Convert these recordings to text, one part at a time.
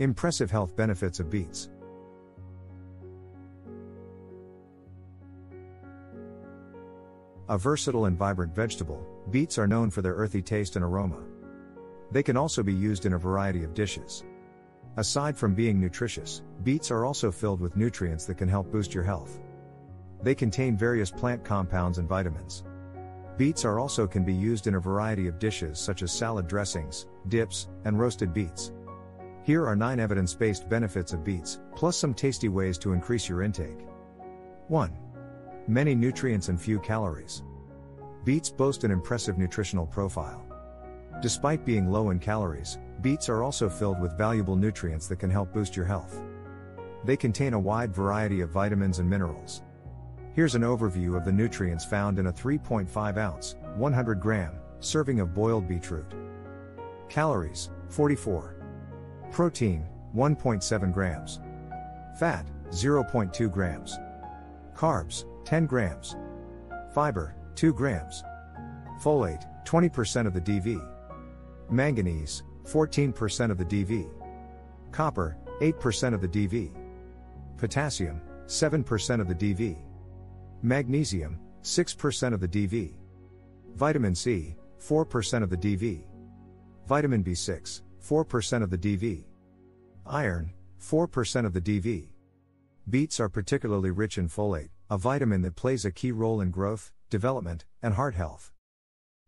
Impressive health benefits of beets. A versatile and vibrant vegetable, beets are known for their earthy taste and aroma. They can also be used in a variety of dishes. Aside from being nutritious, beets are also filled with nutrients that can help boost your health. They contain various plant compounds and vitamins. Beets are also can be used in a variety of dishes such as salad dressings, dips, and roasted beets. Here are 9 evidence-based benefits of beets, plus some tasty ways to increase your intake. 1. Many nutrients and few calories. Beets boast an impressive nutritional profile. Despite being low in calories, beets are also filled with valuable nutrients that can help boost your health. They contain a wide variety of vitamins and minerals. Here's an overview of the nutrients found in a 3.5 ounce, 100 gram, serving of boiled beetroot. Calories, 44. Protein, 1.7 grams. Fat, 0.2 grams. Carbs, 10 grams. Fiber, 2 grams. Folate, 20% of the DV. Manganese, 14% of the DV. Copper, 8% of the DV. Potassium, 7% of the DV. Magnesium, 6% of the DV. Vitamin C, 4% of the DV. Vitamin B6, 4% of the DV. Iron, 4% of the DV. Beets are particularly rich in folate, a vitamin that plays a key role in growth, development, and heart health.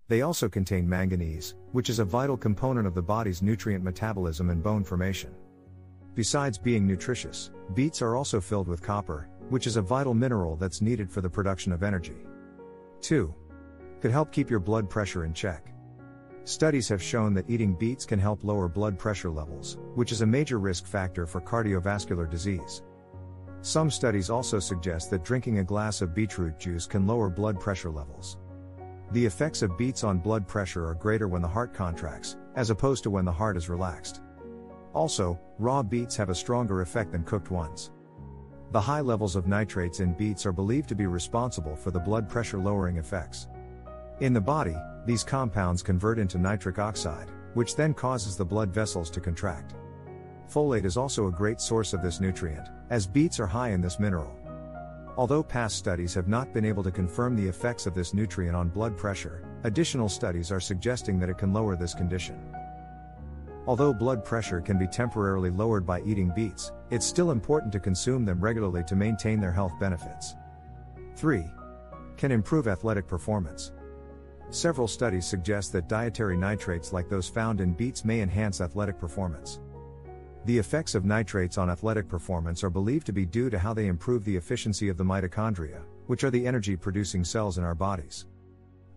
They also contain manganese, which is a vital component of the body's nutrient metabolism and bone formation. Besides being nutritious, beets are also filled with copper, which is a vital mineral that's needed for the production of energy. 2. Could help keep your blood pressure in check. Studies have shown that eating beets can help lower blood pressure levels, which is a major risk factor for cardiovascular disease. Some studies also suggest that drinking a glass of beetroot juice can lower blood pressure levels. The effects of beets on blood pressure are greater when the heart contracts, as opposed to when the heart is relaxed. Also, raw beets have a stronger effect than cooked ones. The high levels of nitrates in beets are believed to be responsible for the blood pressure lowering effects. In the body, these compounds convert into nitric oxide, which then causes the blood vessels to contract. Folate is also a great source of this nutrient, as beets are high in this mineral. Although past studies have not been able to confirm the effects of this nutrient on blood pressure, additional studies are suggesting that it can lower this condition. Although blood pressure can be temporarily lowered by eating beets, it's still important to consume them regularly to maintain their health benefits. 3. Can improve athletic performance. Several studies suggest that dietary nitrates like those found in beets may enhance athletic performance. The effects of nitrates on athletic performance are believed to be due to how they improve the efficiency of the mitochondria, which are the energy producing cells in our bodies.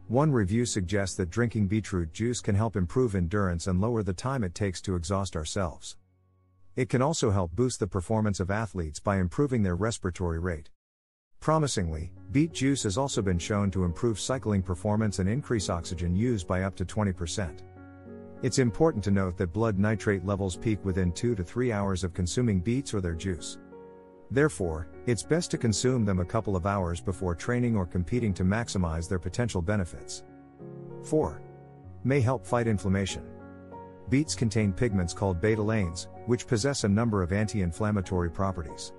One review suggests that drinking beetroot juice can help improve endurance and lower the time it takes to exhaust ourselves. It can also help boost the performance of athletes by improving their respiratory rate. Promisingly, beet juice has also been shown to improve cycling performance and increase oxygen use by up to 20%. It's important to note that blood nitrate levels peak within 2 to 3 hours of consuming beets or their juice. Therefore, it's best to consume them a couple of hours before training or competing to maximize their potential benefits. 4. May help fight inflammation. Beets contain pigments called betalains, which possess a number of anti inflammatory properties.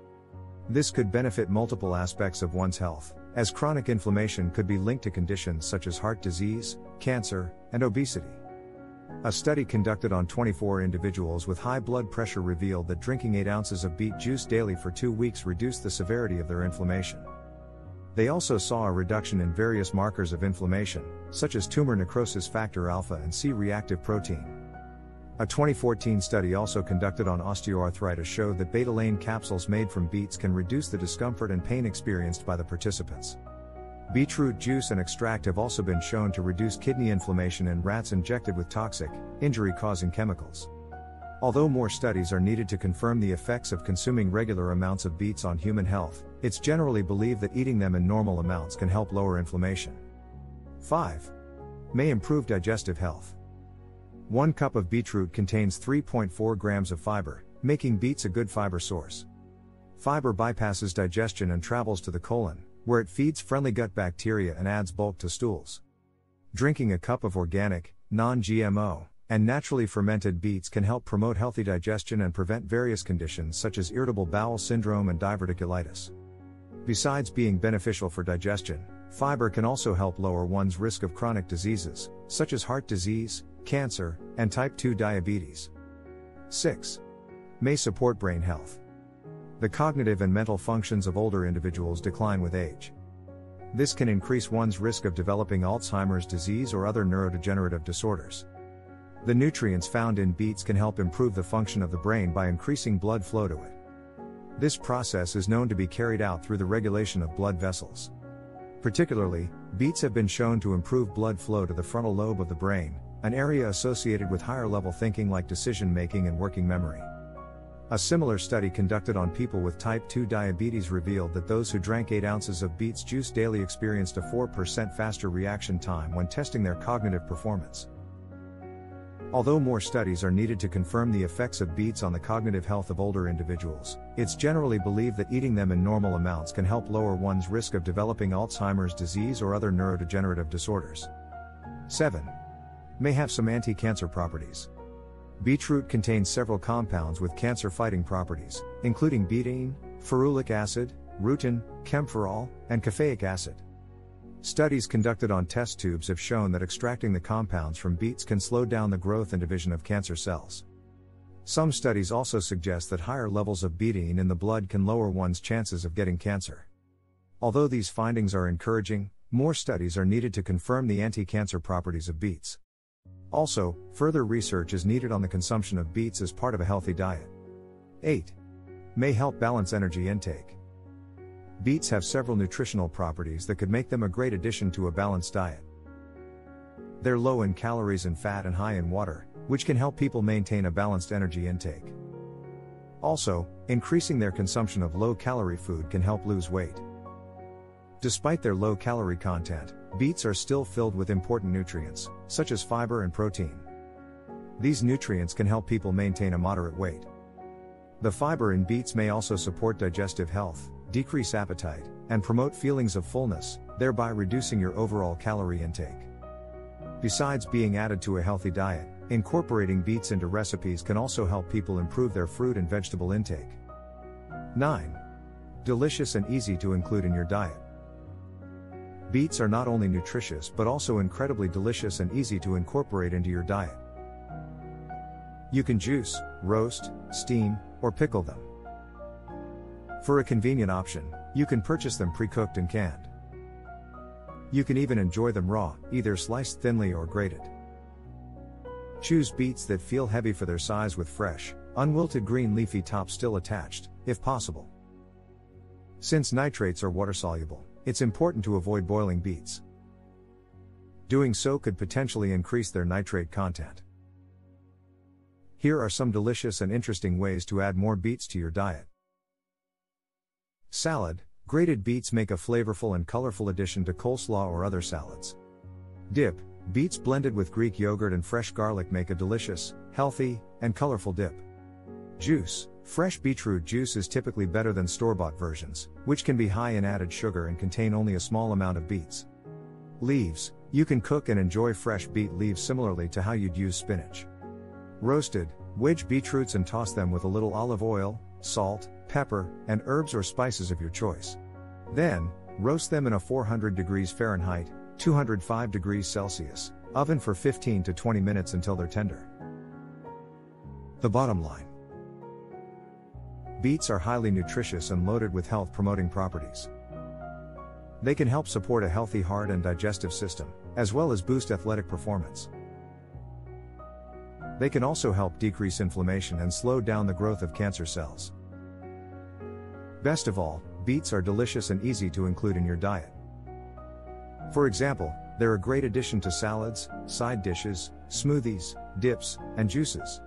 This could benefit multiple aspects of one's health, as chronic inflammation could be linked to conditions such as heart disease, cancer, and obesity. A study conducted on 24 individuals with high blood pressure revealed that drinking 8 ounces of beet juice daily for two weeks reduced the severity of their inflammation. They also saw a reduction in various markers of inflammation, such as tumor necrosis factor alpha and C reactive protein. A 2014 study also conducted on osteoarthritis showed that betalain capsules made from beets can reduce the discomfort and pain experienced by the participants. Beetroot juice and extract have also been shown to reduce kidney inflammation in rats injected with toxic, injury causing chemicals. Although more studies are needed to confirm the effects of consuming regular amounts of beets on human health, it's generally believed that eating them in normal amounts can help lower inflammation. 5. May improve digestive health. 1 cup of beetroot contains 3.4 grams of fiber, making beets a good fiber source. Fiber bypasses digestion and travels to the colon, where it feeds friendly gut bacteria and adds bulk to stools. Drinking a cup of organic, non GMO, and naturally fermented beets can help promote healthy digestion and prevent various conditions such as irritable bowel syndrome and diverticulitis. Besides being beneficial for digestion, fiber can also help lower one's risk of chronic diseases, such as heart disease, cancer, and type 2 diabetes. 6. May support brain health. The cognitive and mental functions of older individuals decline with age. This can increase one's risk of developing Alzheimer's disease or other neurodegenerative disorders. The nutrients found in beets can help improve the function of the brain by increasing blood flow to it. This process is known to be carried out through the regulation of blood vessels. Particularly, beets have been shown to improve blood flow to the frontal lobe of the brain, an area associated with higher level thinking like decision making and working memory. A similar study conducted on people with type 2 diabetes revealed that those who drank 8 ounces of beets juice daily experienced a 4% faster reaction time when testing their cognitive performance. Although more studies are needed to confirm the effects of beets on the cognitive health of older individuals, it's generally believed that eating them in normal amounts can help lower one's risk of developing Alzheimer's disease or other neurodegenerative disorders. 7. May have some anti cancer properties. Beetroot contains several compounds with cancer fighting properties, including betaine, ferulic acid, rutin, kaempferol, and caffeic acid. Studies conducted on test tubes have shown that extracting the compounds from beets can slow down the growth and division of cancer cells. Some studies also suggest that higher levels of betaine in the blood can lower one's chances of getting cancer. Although these findings are encouraging, more studies are needed to confirm the anti cancer properties of beets. Also, further research is needed on the consumption of beets as part of a healthy diet. 8. May help balance energy intake. Beets have several nutritional properties that could make them a great addition to a balanced diet. They're low in calories and fat and high in water, which can help people maintain a balanced energy intake. Also, increasing their consumption of low calorie food can help lose weight. Despite their low calorie content, beets are still filled with important nutrients, such as fiber and protein. These nutrients can help people maintain a moderate weight. The fiber in beets may also support digestive health, decrease appetite, and promote feelings of fullness, thereby reducing your overall calorie intake. Besides being added to a healthy diet, incorporating beets into recipes can also help people improve their fruit and vegetable intake. 9. Delicious and easy to include in your diet. Beets are not only nutritious but also incredibly delicious and easy to incorporate into your diet. You can juice, roast, steam, or pickle them. For a convenient option, you can purchase them pre cooked and canned. You can even enjoy them raw, either sliced thinly or grated. Choose beets that feel heavy for their size with fresh, unwilted green leafy tops still attached, if possible. Since nitrates are water soluble, it's important to avoid boiling beets. Doing so could potentially increase their nitrate content. Here are some delicious and interesting ways to add more beets to your diet. Salad Grated beets make a flavorful and colorful addition to coleslaw or other salads. Dip Beets blended with Greek yogurt and fresh garlic make a delicious, healthy, and colorful dip. Juice Fresh beetroot juice is typically better than store bought versions, which can be high in added sugar and contain only a small amount of beets. Leaves You can cook and enjoy fresh beet leaves similarly to how you'd use spinach. Roasted Wedge beetroots and toss them with a little olive oil, salt, pepper, and herbs or spices of your choice. Then, roast them in a 400 degrees Fahrenheit, 205 degrees Celsius, oven for 15 to 20 minutes until they're tender. The bottom line Beets are highly nutritious and loaded with health promoting properties. They can help support a healthy heart and digestive system, as well as boost athletic performance. They can also help decrease inflammation and slow down the growth of cancer cells. Best of all, beets are delicious and easy to include in your diet. For example, they're a great addition to salads, side dishes, smoothies, dips, and juices.